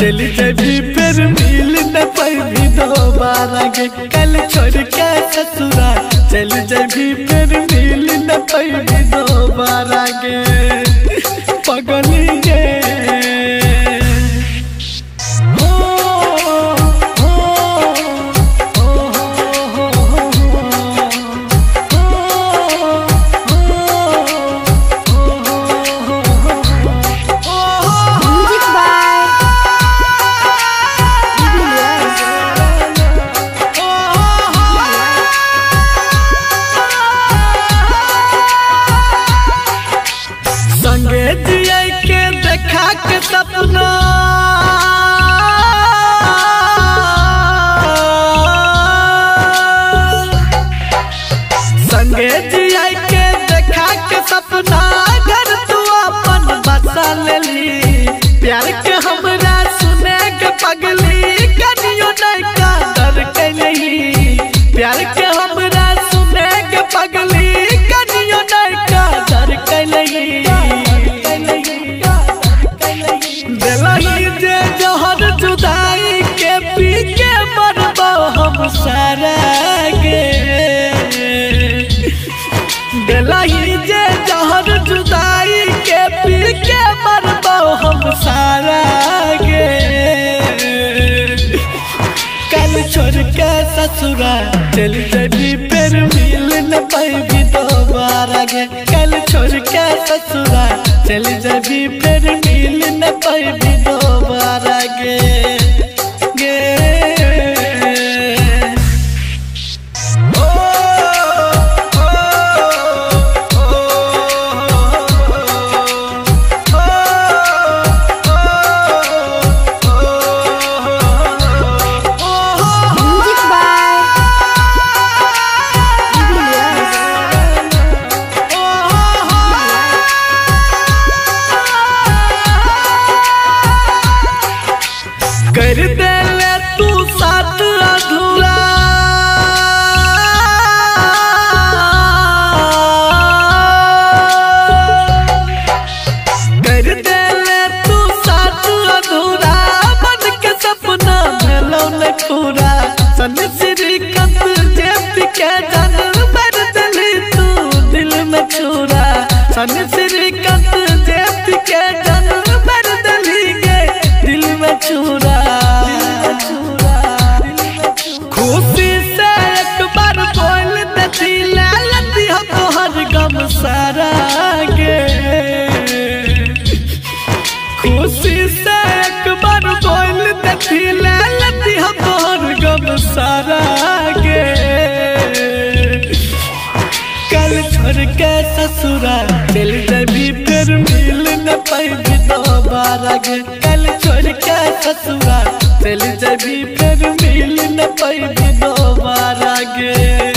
चली जबी फिर मिल न पैबी दोबारा गे। कल छोड़ के ससुरा चली जबी फिर मिल न पैबी पूरा चल जबी फिर मिल न पैबी दोबारा गे कल छोड़ के ससुरा चल जबी फिर मिल न पैबी दोबारा गे छसुआ। चल जबी फिर मिल न पैगी दोबारा गे।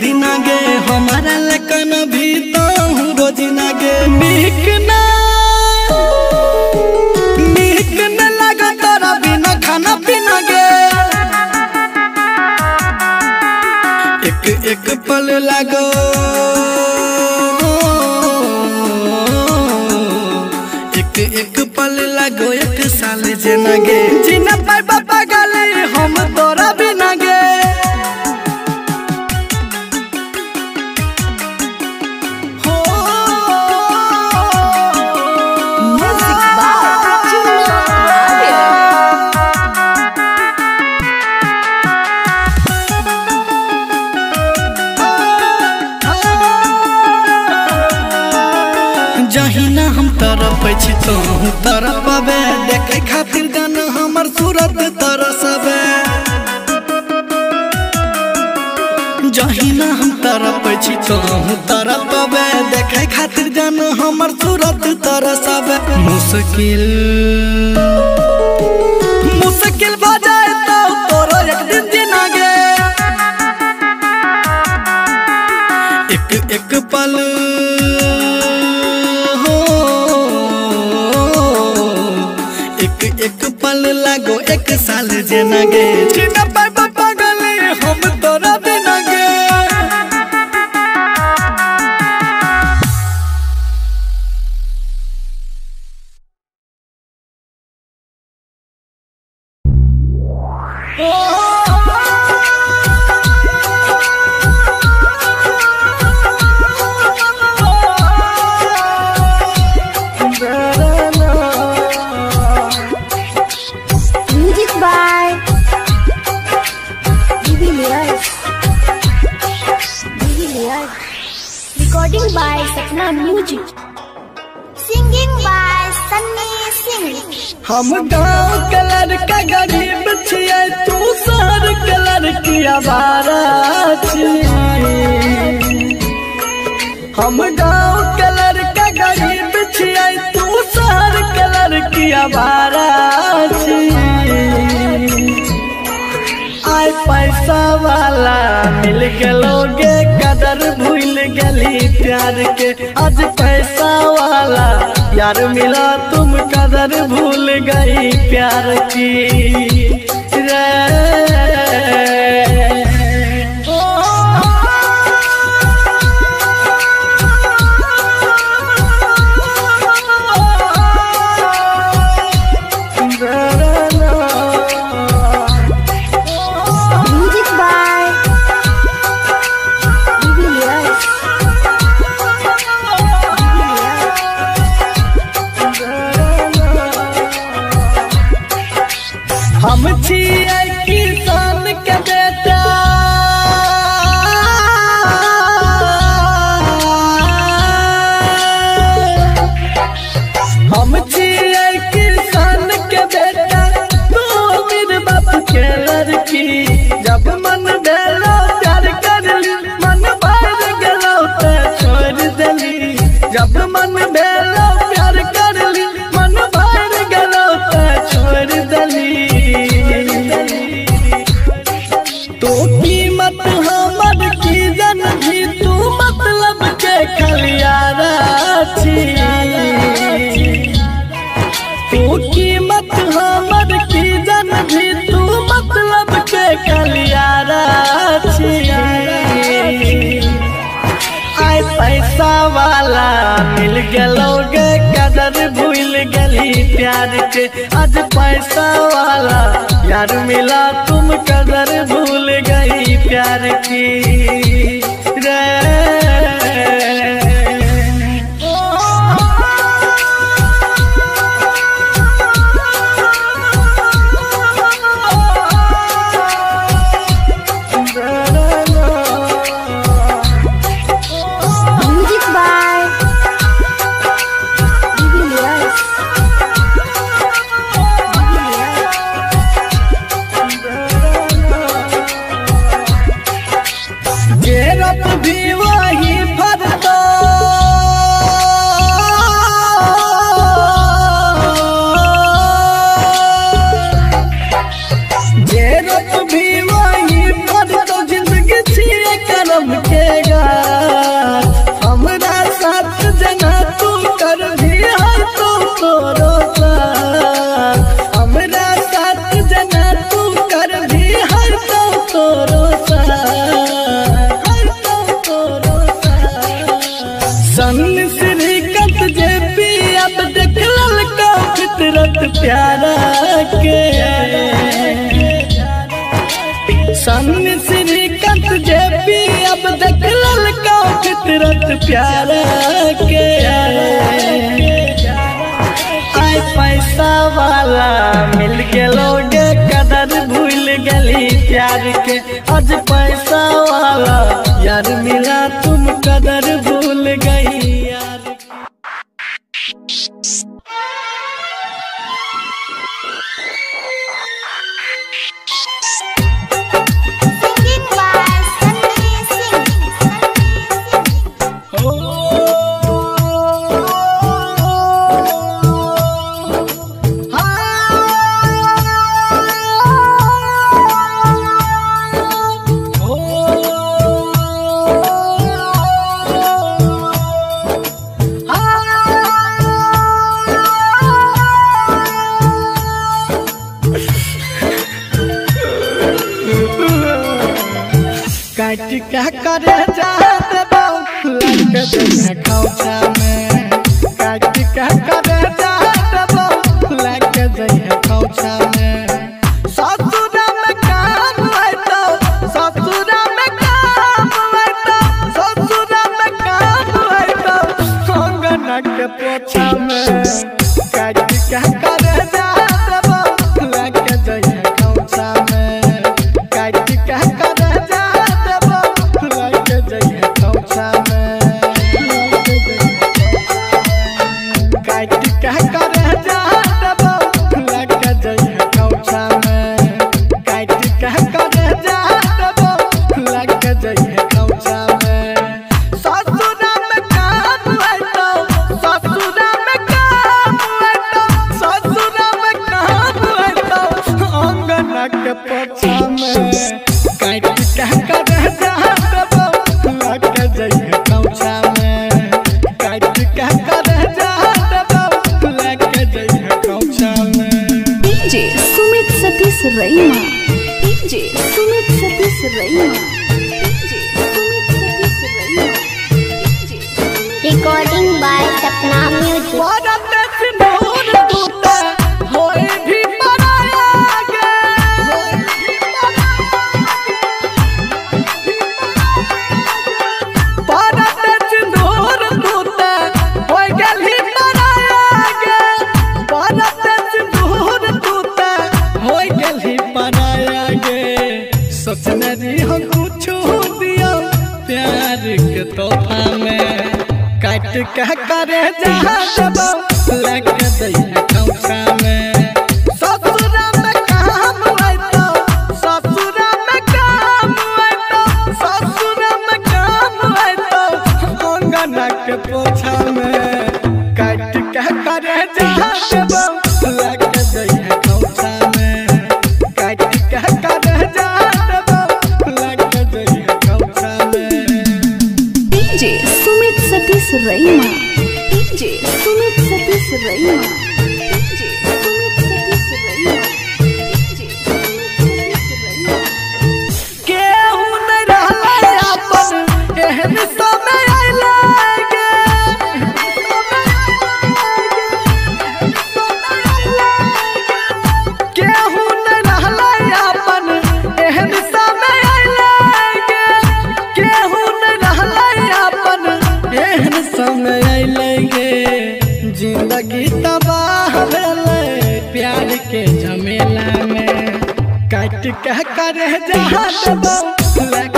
कदी गे हमारा लकन भी तो रोज ना एक पल लगो। एक एक पल लगो, एक साल जिन गे जिना पर बाबा गले, हम तोर तू तरपबे देखे खातिर गन हमर सूरत हम तरप छी देखे खातिर गन हमर सूरत तरसबे मुश्किल। बिटिया आय पैसा वाला मिल के लोगे, कदर भूल गली प्यार के। आज पैसा वाला यार मिला तुम, कदर भूल गई प्यार की। रे। गलोगे, कदर भूल गली प्यार के। आज पैसा वाला यार मिला, तुम कदर भूल गई प्यार की। कह कर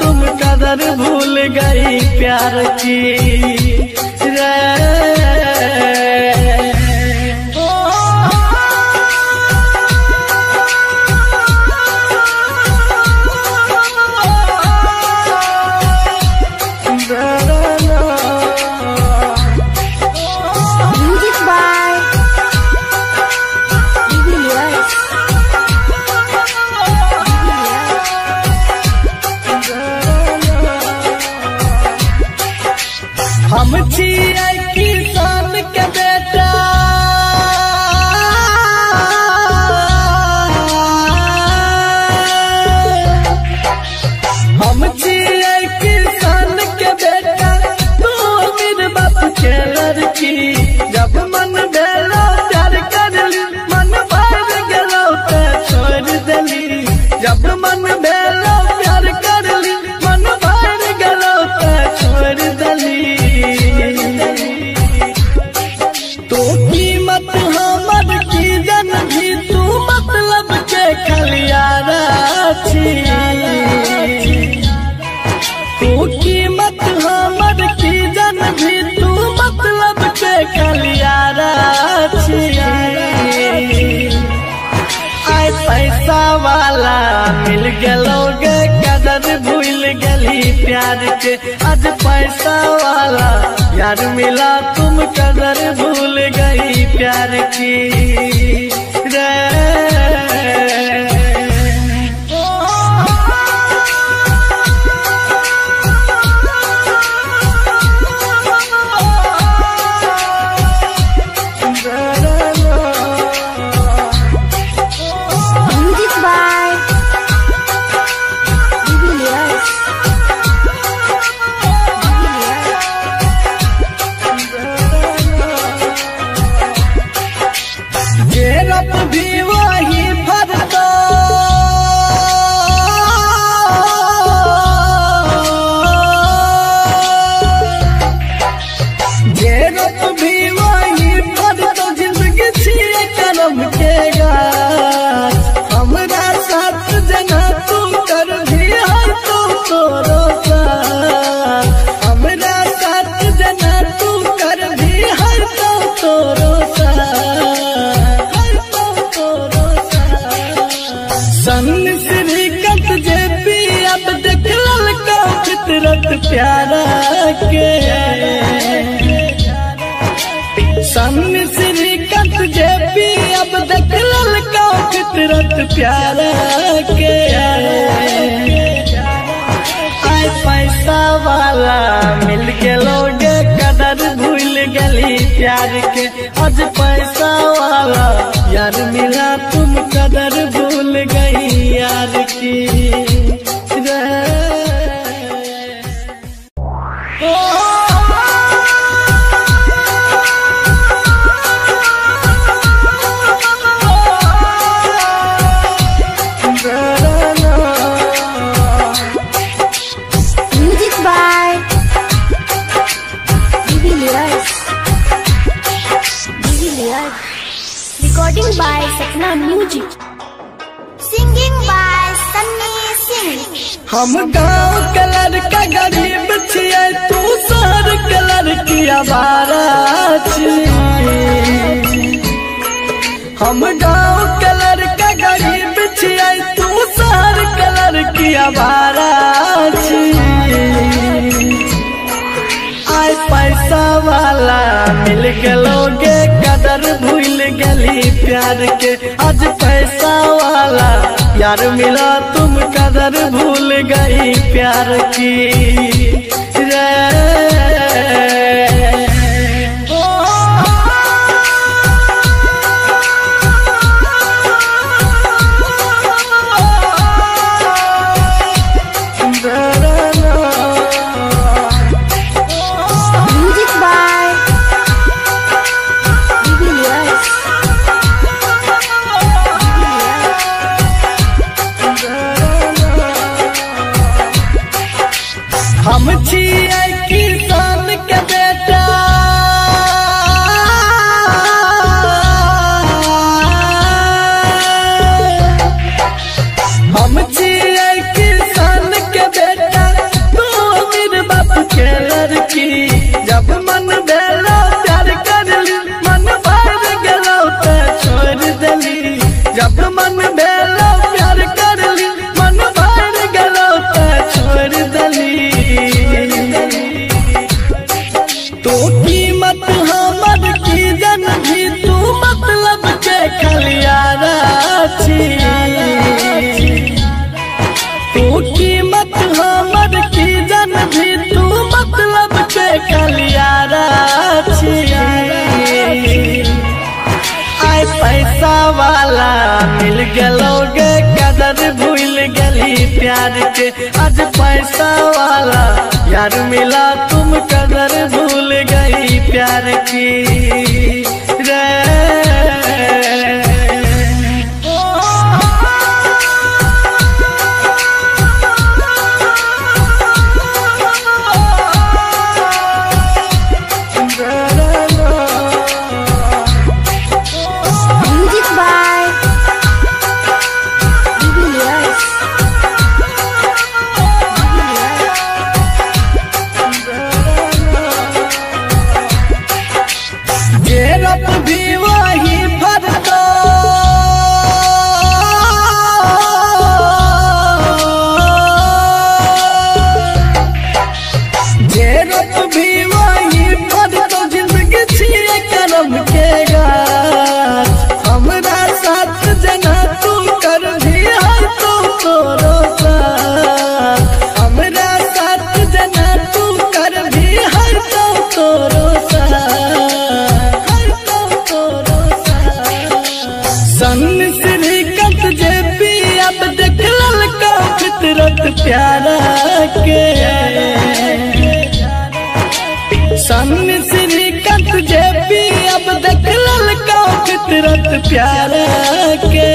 तुम कदर भूल गई प्यार की। रे प्यार के आज पैसा वाला यार मिला तुम कदर भूल गई प्यार की। रे प्यारा के आय पैसा वाला मिल के लोग कदर भूल गली प्यार के। आज पैसा वाला यार मिला तुम कदर भूल गई यार की। Music. Singing by Sunny Singh. हम गाँव कलर का गरीब छिए तू शहर कलर की आवारा। हम गाँव कलर का गरीब छिए तू शहर कलर की आवारा पैसा वाला मिल गलोगे कदर भूल गली प्यार के। आज पैसा वाला, यार मिला तुम कदर भूल गई प्यार की। रे। सन सिरकत जे पी अब देखल का फितरत प्यारा के। सन सिरकत जे पी अब देखल का फितरत प्यारा के।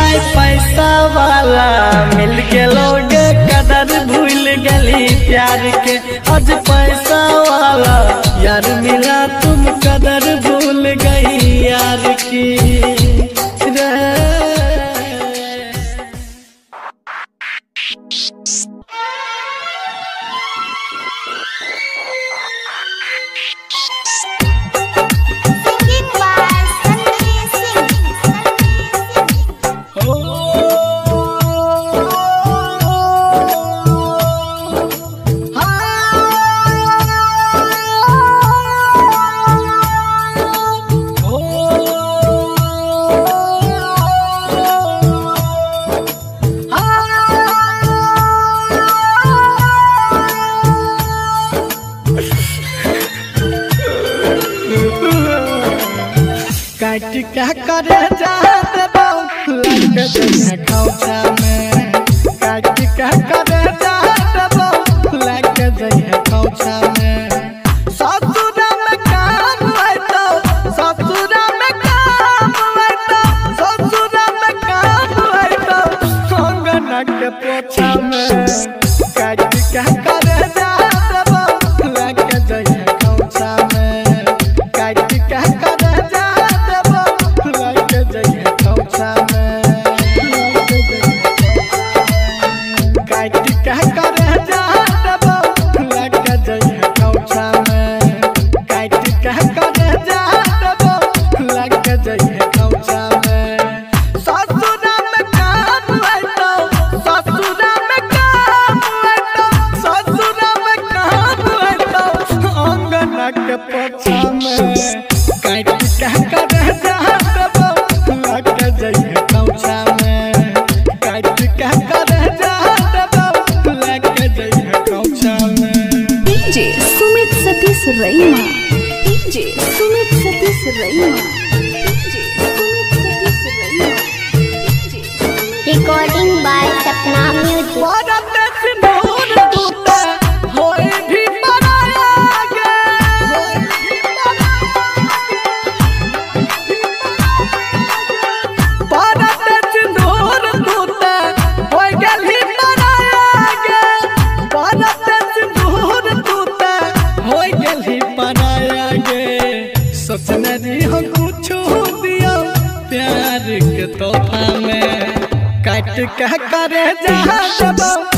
आय पैसा वाला मिल के लोग, कदर भूल गली प्यार के। आज पैसा वाला यार मिला तो की। क्या करे जा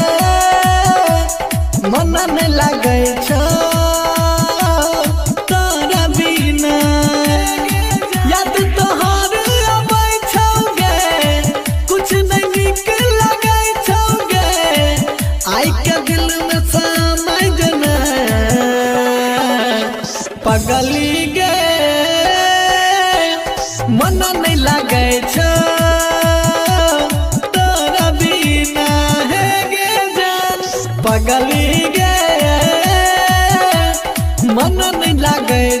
मन लागे छौ। baby.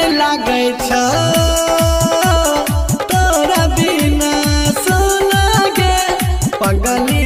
नहीं लागे तोरा बिना पगली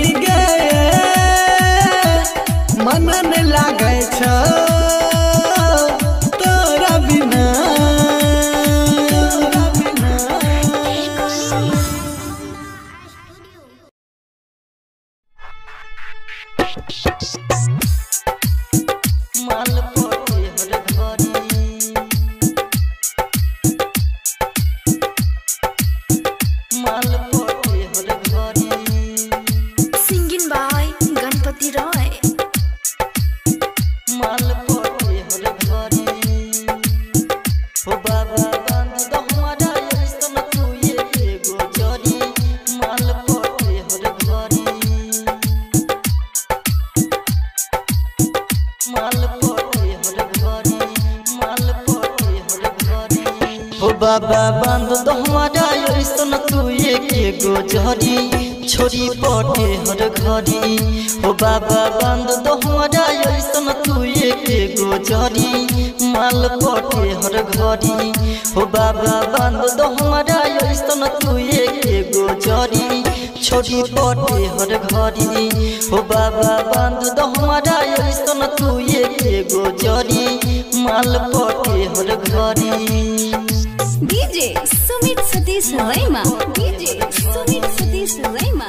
तो हमारा ऐसन तू एक गो जरी छोड़ी पटे हर घरी हो बाबा बाँध दो हमारा ऐसन तू एक गो जरी माल पटे हर घरी डीजे सुमित सतीश रैमा। डीजे सुमित सतीश रैमा।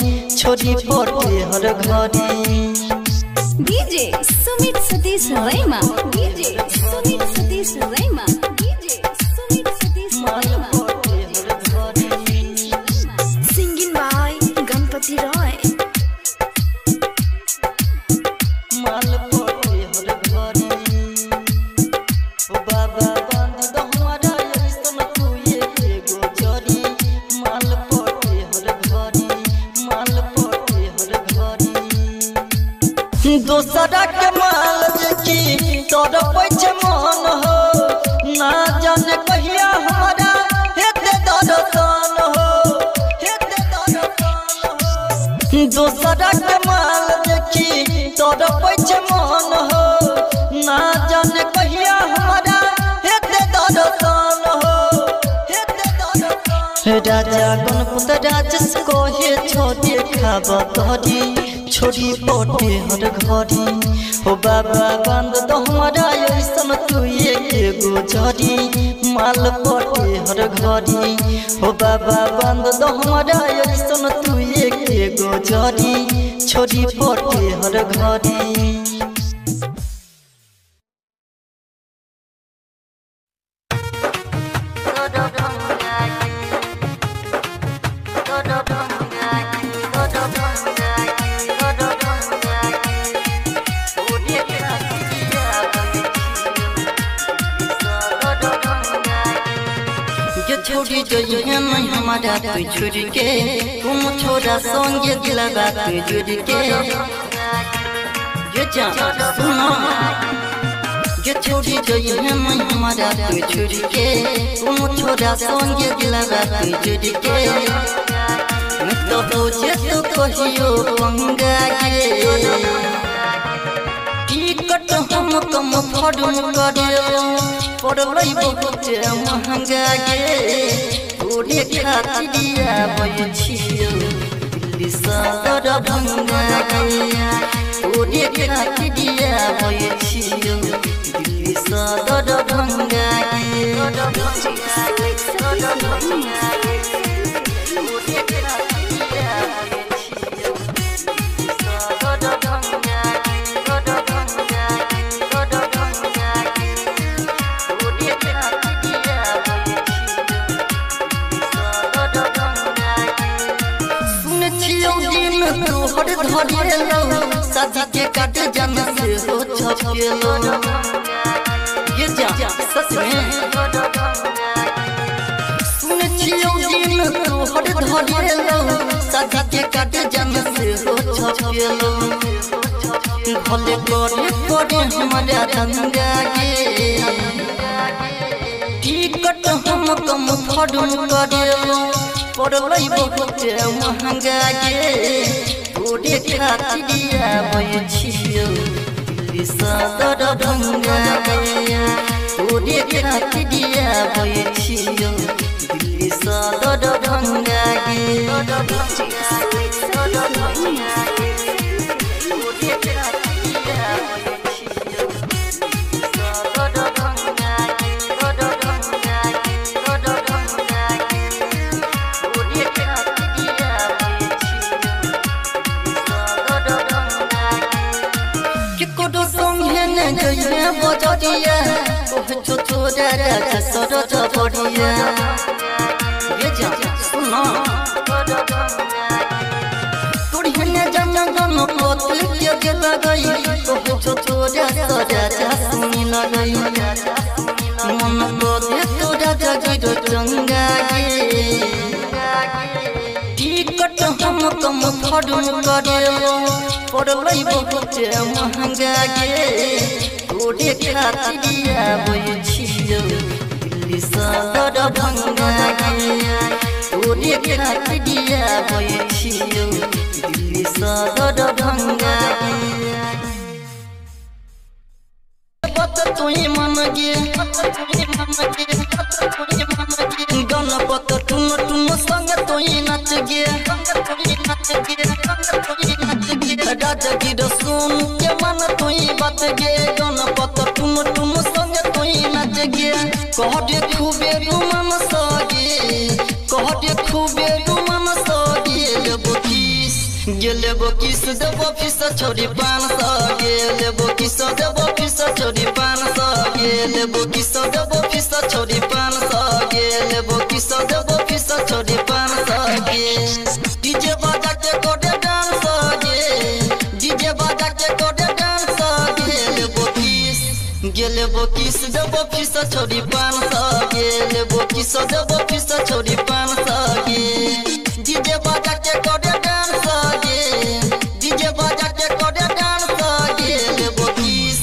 छोड़ी पटे हर घड़ी। डीजे सुमित सतीश रैमा डीजे जाने कहिया हो। राजा गणपत राजस कहे छोड़े खाब तोरी छोड़ी पटे हर घड़ी हो बाबा बंद तो हमारा ऐसन तू एक गुजरी माल पटे हर घड़ी हो बाबा बंद तो हमारा ऐसन तू एक गुजरी छोड़ी पटे हर घड़ी हमारा तू छोड़ के तुम छोरा संगे दिलवा तू जुड़ के ये जा सुनो ये छोड़ी जइहे नहीं हमारा तू छोड़ के तुम छोरा संगे दिलवा तू जुड़ के मैं तो जे तो कहियो पंगा के टिकट हम कम फड़म करे पड़लै बहुत महँगा गे तोरे खातिरिया बय छियो दिल्ली सदर भंगा गे तोरे खातिरिया बय छियो दिल्ली सदर भंगा सुन शादी के काट जन से हो छपेलो ये जा सच में सुन छियो दिन तोहर धरेलो शादी के काट जन से हो छपेलो भले करे करे हमारा दंगा के टिकट हम कम फड़म करेलो। पड़लै बहुत महँगा गे तोरे खातिरिया बय छियो। दिल्ली सदर भंगा गे तोरे खातिरिया बय छियो। दिल्ली सदर भंगा गे केकरो बजरिया ओह छोटोरा राजा सरज बड़िया। ये जा, सुनो। हने जन जन कोतल के के लगई ओह छोटोरा राजा सुनी लगई मन को दे तोरा जगिरो चंगा गे टिकट हम कम फड़म करेलो पड़लै बहुत महँगा गे तोरे खातिरिया बय छियो दिल्ली सदर भंगा गे तोरे खातिरिया बैठियो दिल्ली सदर भंगा बत तुई मन गे गणपत टुन टुन संग तुई नच गे राजगीर सुन के मन तुई बत गे गणपत टुन टुन संग तुई नच गे कह दे खूबे रुमन सगे। कह दे खूबे रुमन सगे। लेबो किस गेलेबो किस, देबो फिस छोरी पान स गेलेबो किस, देबो फिस छोरी पान स गेलेबो किस, देबो फिस छोरी गेलेबो किस गेलेबो किस देबो पान स गेलेबो किस देबो फिस छोरी पान स गे डीजे बाजा के कोडे डांस गे डीजे बाजा के कोडे डांस गेलेबो किस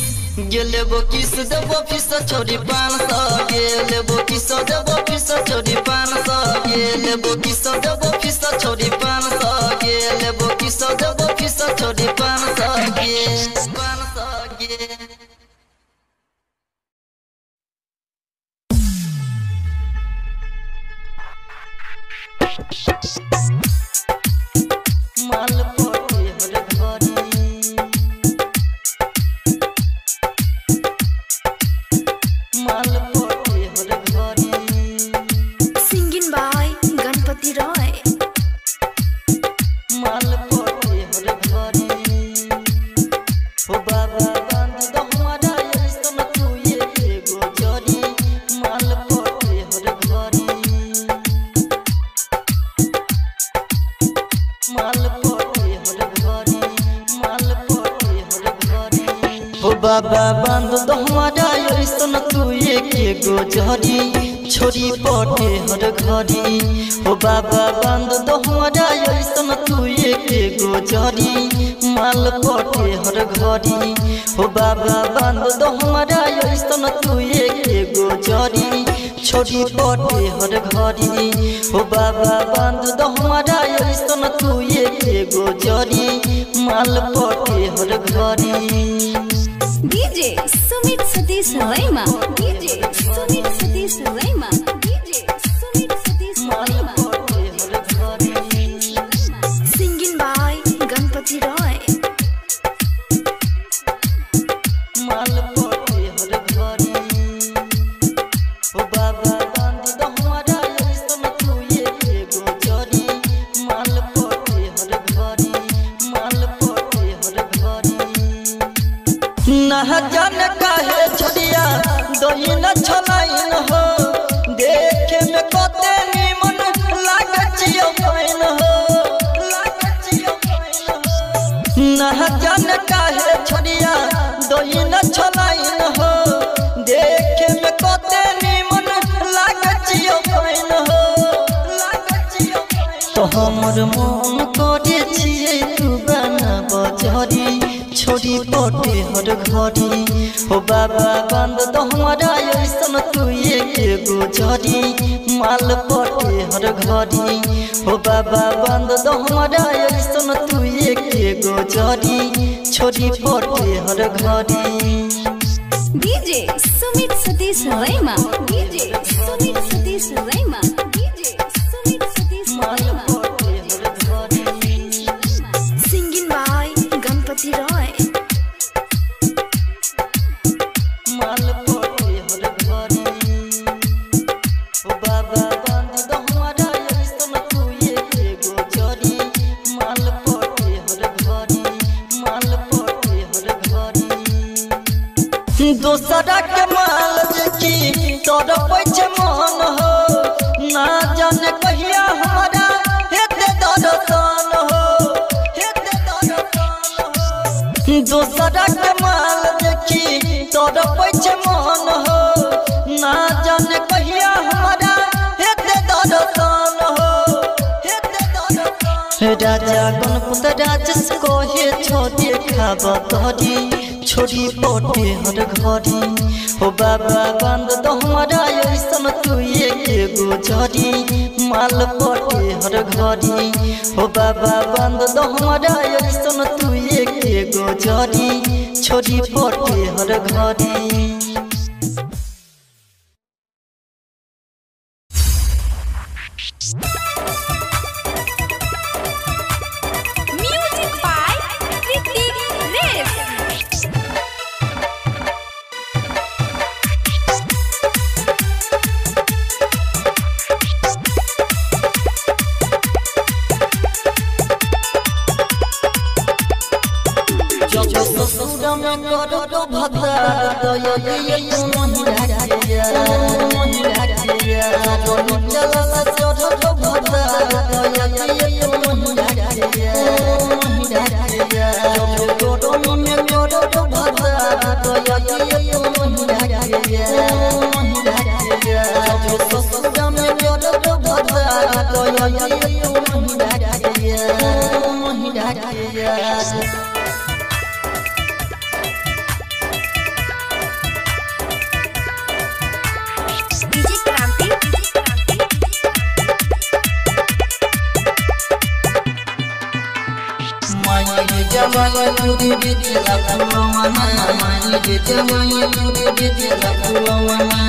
गेलेबो किस देबो फिस छोरी पान स गेलेबो किस देबो फिस छोरी पान स गेलेबो किस देबो न जान काहे छोड़िया? दोई न छलाइन हो। देखे में कते निमन लागचियो पाइन हो। लागचियो पाइन तो हमर मन करे छिए तू बना बजरी। छोरी पोटे हर घरी हो बाबा बाँध दो हमारा ऐसन तू एक एगो जरी। माल पोटे हर घरी हो बाबा बाँध दो हमारा ऐसन तू तिम्रो छोड़ी पर्टे पर्थे हर घडी डीजे सुमित सुदीश रैमा डीजे सुमित सुदीश रैमा राजा गणपत राजस कहे छो देखा बतरी छोड़ी पटे हर घड़ी। हो बाबा बंद तो हमारा ऐसन तू एक गुजरी। माल पटे हर घड़ी। हो बाबा बंद तो हमारा ऐसन तू एक गुजरी। छोड़ी पटे हर घड़ी। जब ससुर में करो तो ये तो जो ये ये ये माये जमाये तुरी बिजला फुलवाना माये जमाये तुरी बिजला फुलवाना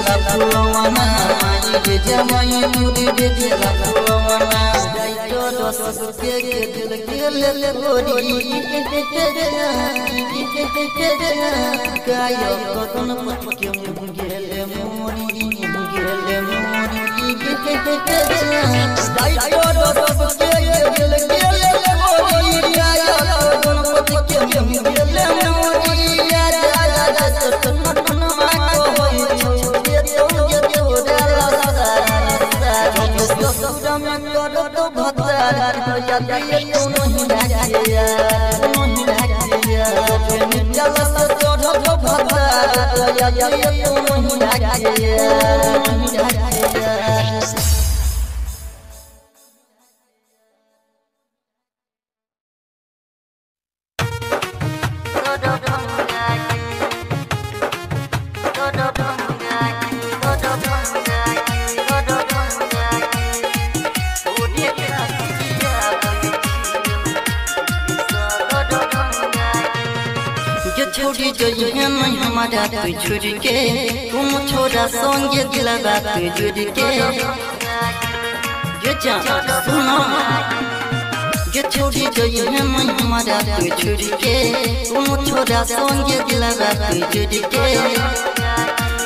मुरी बिजला फुलवाना माये जमाये मुरी बिजला फुलवाना जाइतो रस के के दिल के ले ले गोरी कायो कतन पट के मुँह गेले मोरी गेले मोरी जाइतो रस के के दिल के ले ले गोरी कायो कतन पट के मुँह गेले मोरी Yeah. के ये जा सुनो। ये छोड़ी जइहे नहीं हमारा तू छुड़ के। तुम छोरा संगे दिलवा तू जुड़ के।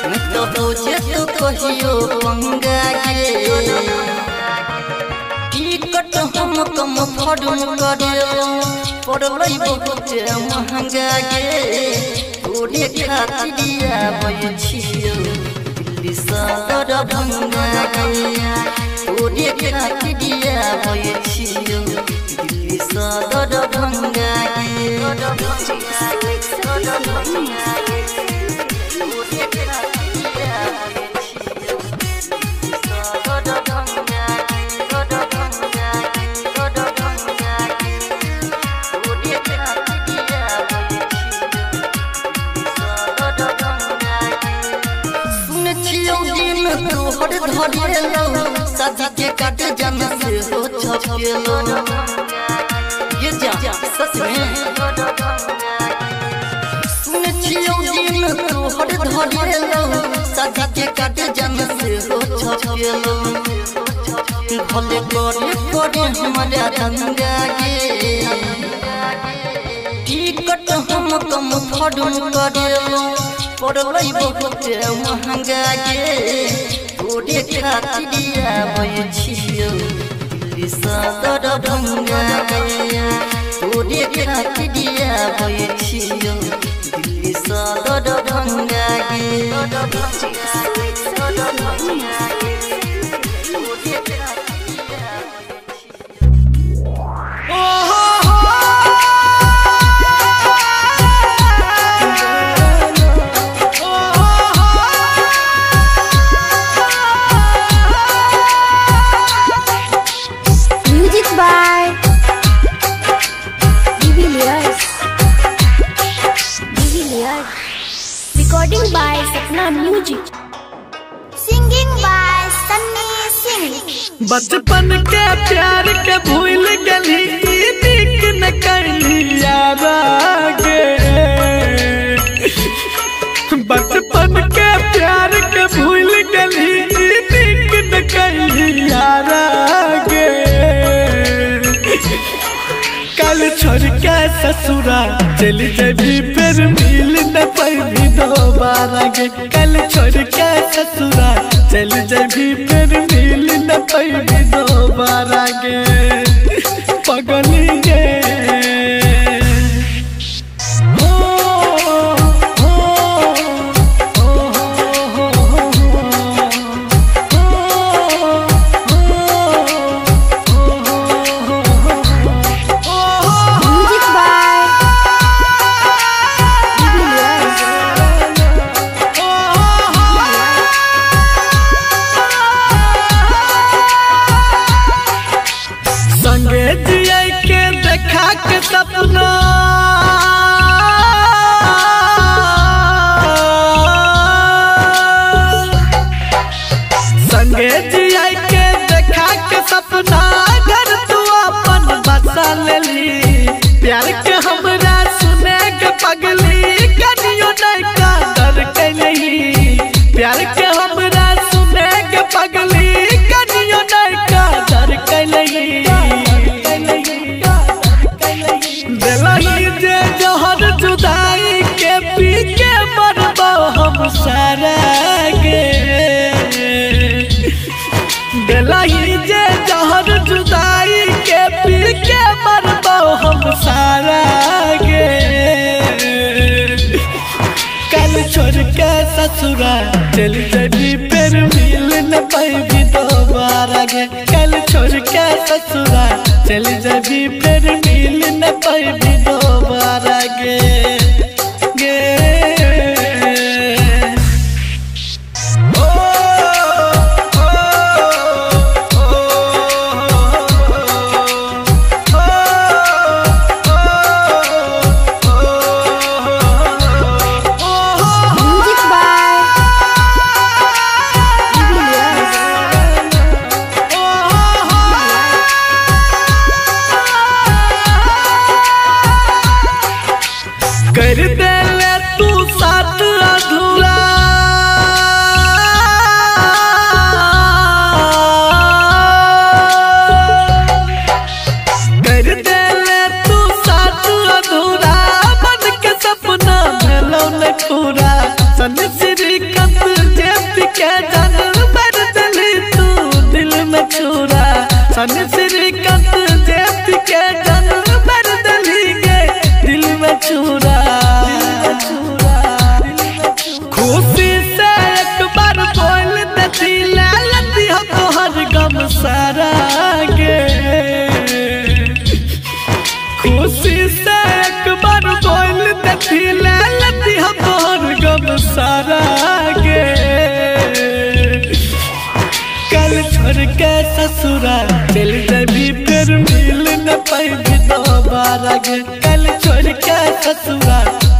मैं तो हो जे तो कहियो पंगा के टिकट हम कम फड़म करियो। पड़लै बहुत महँगा गे तोरे खातिरिया बय छियो। भंगा सुन हो ये जा सच में सुन दिन तोहर धरेलो शादी के काट जन से हो छपेलो भले करे करे हमारा दंगा गे टिकट हम कम फड़म करेलो पड़लै बहुत महँगा गे तोरे खातिर आबै छियौ सदर भंगा गे तोरे सदर भंगा गे Music Sapna Music. Singing by Sunny Singh. बचपन के प्यार के भूल गली न गे बचपन के प्यार के भूल गली निक न कैली कल छोड़ के ससुरा चली जबी फिर मिल दोबारा कल छोड़ के ससुरा चल जभी फिर मिल न पैनी ससुरा चल जबी फिर मिल न पैबी दोबारा गे कल छोड़ के ससुरा चल जबी फिर मिल न पैबी दोबारा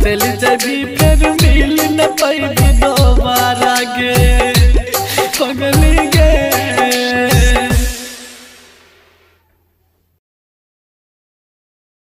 चल जबी फिर मिल न पैबी